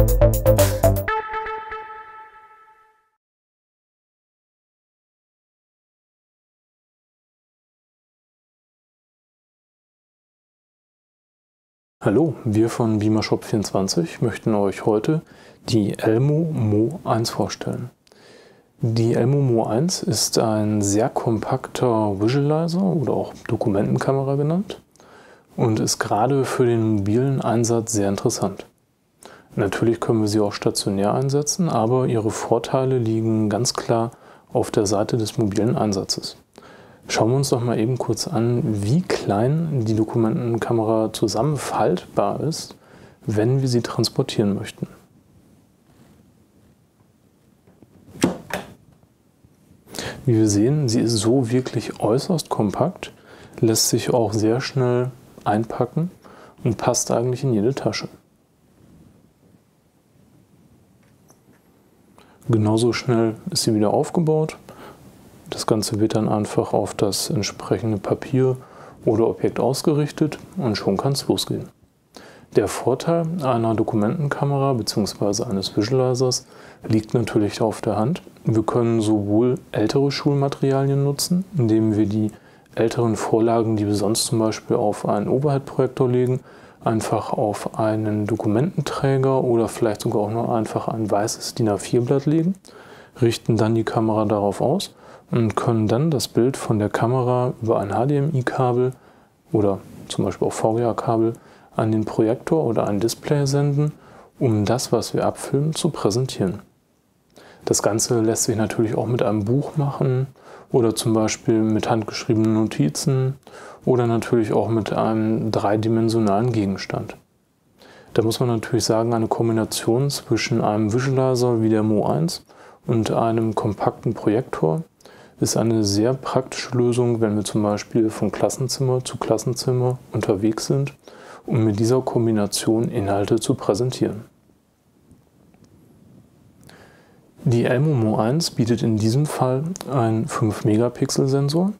Hallo, wir von BeamerShop24 möchten euch heute die Elmo Mo 1 vorstellen. Die Elmo Mo 1 ist ein sehr kompakter Visualizer oder auch Dokumentenkamera genannt und ist gerade für den mobilen Einsatz sehr interessant. Natürlich können wir sie auch stationär einsetzen, aber ihre Vorteile liegen ganz klar auf der Seite des mobilen Einsatzes. Schauen wir uns doch mal eben kurz an, wie klein die Dokumentenkamera zusammenfaltbar ist, wenn wir sie transportieren möchten. Wie wir sehen, sie ist so wirklich äußerst kompakt, lässt sich auch sehr schnell einpacken und passt eigentlich in jede Tasche. Genauso schnell ist sie wieder aufgebaut das Ganze wird dann einfach auf das entsprechende Papier oder Objekt ausgerichtet und schon kann es losgehen. Der Vorteil einer Dokumentenkamera bzw. eines Visualizers liegt natürlich auf der Hand. Wir können sowohl ältere Schulmaterialien nutzen, indem wir die älteren Vorlagen, die wir sonst zum Beispiel auf einen Overhead-Projektor legen, einfach auf einen Dokumententräger oder vielleicht sogar auch nur einfach ein weißes DIN A4-Blatt legen, richten dann die Kamera darauf aus und können dann das Bild von der Kamera über ein HDMI-Kabel oder zum Beispiel auch VGA-Kabel an den Projektor oder ein Display senden, um das, was wir abfilmen, zu präsentieren. Das Ganze lässt sich natürlich auch mit einem Buch machen oder zum Beispiel mit handgeschriebenen Notizen oder natürlich auch mit einem dreidimensionalen Gegenstand. Da muss man natürlich sagen, eine Kombination zwischen einem Visualizer wie der Mo 1 und einem kompakten Projektor ist eine sehr praktische Lösung, wenn wir zum Beispiel von Klassenzimmer zu Klassenzimmer unterwegs sind, um mit dieser Kombination Inhalte zu präsentieren. Die Elmo 1 bietet in diesem Fall einen 5-Megapixel-Sensor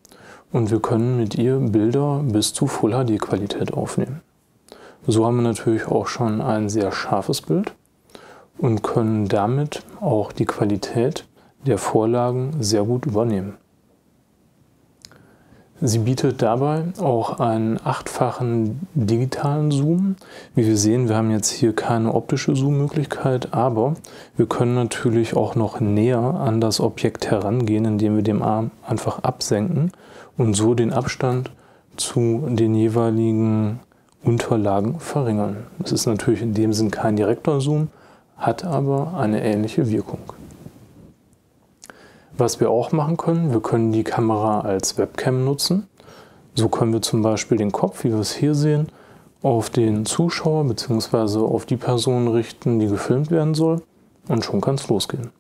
und wir können mit ihr Bilder bis zu Full HD-Qualität aufnehmen. So haben wir natürlich auch schon ein sehr scharfes Bild und können damit auch die Qualität der Vorlagen sehr gut übernehmen. Sie bietet dabei auch einen achtfachen digitalen Zoom. Wie wir sehen, wir haben jetzt hier keine optische Zoom-Möglichkeit, aber wir können natürlich auch noch näher an das Objekt herangehen, indem wir den Arm einfach absenken und so den Abstand zu den jeweiligen Unterlagen verringern. Das ist natürlich in dem Sinn kein direkter Zoom, hat aber eine ähnliche Wirkung. Was wir auch machen können, wir können die Kamera als Webcam nutzen. So können wir zum Beispiel den Kopf, wie wir es hier sehen, auf den Zuschauer bzw. auf die Person richten, die gefilmt werden soll und schon kann es losgehen.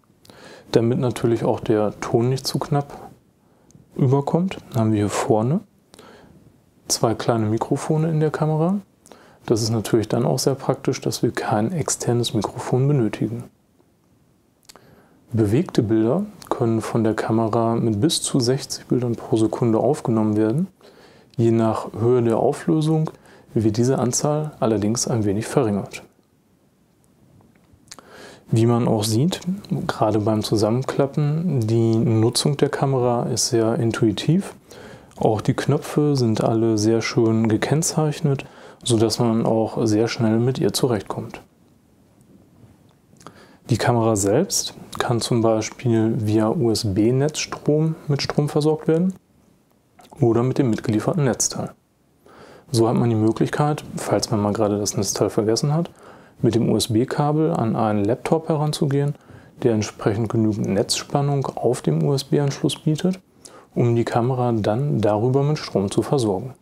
Damit natürlich auch der Ton nicht zu knapp überkommt, haben wir hier vorne zwei kleine Mikrofone in der Kamera. Das ist natürlich dann auch sehr praktisch, dass wir kein externes Mikrofon benötigen. Bewegte Bilder können von der Kamera mit bis zu 60 Bildern pro Sekunde aufgenommen werden. Je nach Höhe der Auflösung wird diese Anzahl allerdings ein wenig verringert. Wie man auch sieht, gerade beim Zusammenklappen, die Nutzung der Kamera ist sehr intuitiv. Auch die Knöpfe sind alle sehr schön gekennzeichnet, sodass man auch sehr schnell mit ihr zurechtkommt. Die Kamera selbst kann zum Beispiel via USB-Netzstrom mit Strom versorgt werden oder mit dem mitgelieferten Netzteil. So hat man die Möglichkeit, falls man mal gerade das Netzteil vergessen hat, mit dem USB-Kabel an einen Laptop heranzugehen, der entsprechend genügend Netzspannung auf dem USB-Anschluss bietet, um die Kamera dann darüber mit Strom zu versorgen.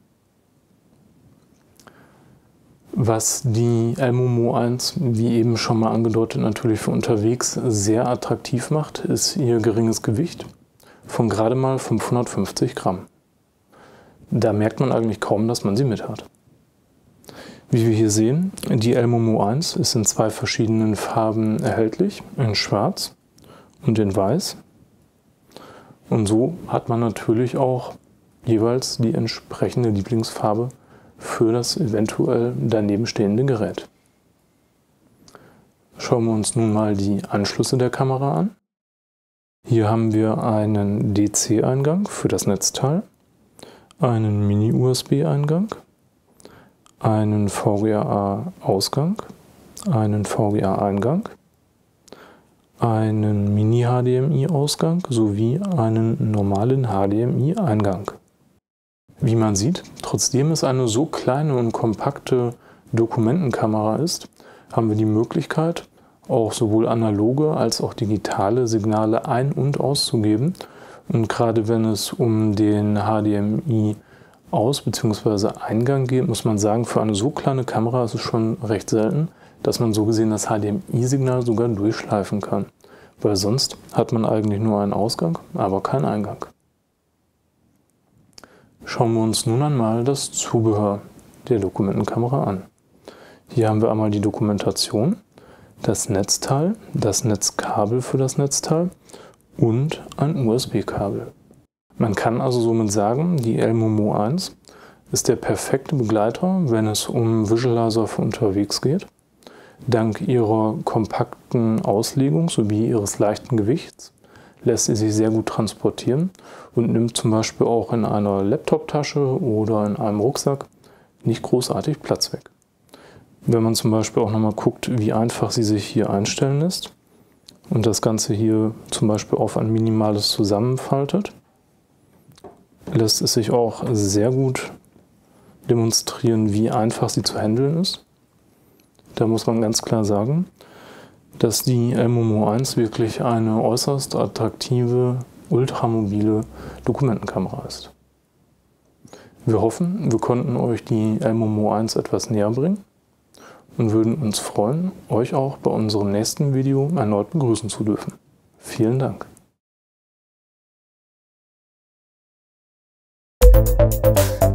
Was die Elmo 1, wie eben schon mal angedeutet, natürlich für unterwegs sehr attraktiv macht, ist ihr geringes Gewicht von gerade mal 550 Gramm. Da merkt man eigentlich kaum, dass man sie mit hat. Wie wir hier sehen, die Elmo 1 ist in zwei verschiedenen Farben erhältlich, in schwarz und in weiß. Und so hat man natürlich auch jeweils die entsprechende Lieblingsfarbe für das eventuell daneben stehende Gerät. Schauen wir uns nun mal die Anschlüsse der Kamera an. Hier haben wir einen DC-Eingang für das Netzteil, einen Mini-USB-Eingang, einen VGA-Ausgang, einen VGA-Eingang, einen Mini-HDMI-Ausgang sowie einen normalen HDMI-Eingang. Wie man sieht, trotzdem es eine so kleine und kompakte Dokumentenkamera ist, haben wir die Möglichkeit, auch sowohl analoge als auch digitale Signale ein- und auszugeben. Und gerade wenn es um den HDMI aus- bzw. Eingang geht, muss man sagen, für eine so kleine Kamera ist es schon recht selten, dass man so gesehen das HDMI-Signal sogar durchschleifen kann. Weil sonst hat man eigentlich nur einen Ausgang, aber keinen Eingang. Schauen wir uns nun einmal das Zubehör der Dokumentenkamera an. Hier haben wir einmal die Dokumentation, das Netzteil, das Netzkabel für das Netzteil und ein USB-Kabel. Man kann also somit sagen, die Elmomo 1 ist der perfekte Begleiter, wenn es um Visualizer für unterwegs geht. Dank ihrer kompakten Auslegung sowie ihres leichten Gewichts lässt sie sich sehr gut transportieren und nimmt zum Beispiel auch in einer Laptoptasche oder in einem Rucksack nicht großartig Platz weg. Wenn man zum Beispiel auch nochmal guckt, wie einfach sie sich hier einstellen lässt und das Ganze hier zum Beispiel auf ein minimales zusammenfaltet, lässt es sich auch sehr gut demonstrieren, wie einfach sie zu handeln ist. Da muss man ganz klar sagen, dass die Elmomo 1 wirklich eine äußerst attraktive, ultramobile Dokumentenkamera ist. Wir hoffen, wir konnten euch die Elmomo 1 etwas näher bringen und würden uns freuen, euch auch bei unserem nächsten Video erneut begrüßen zu dürfen. Vielen Dank. Musik